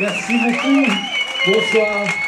Merci beaucoup. Bonsoir.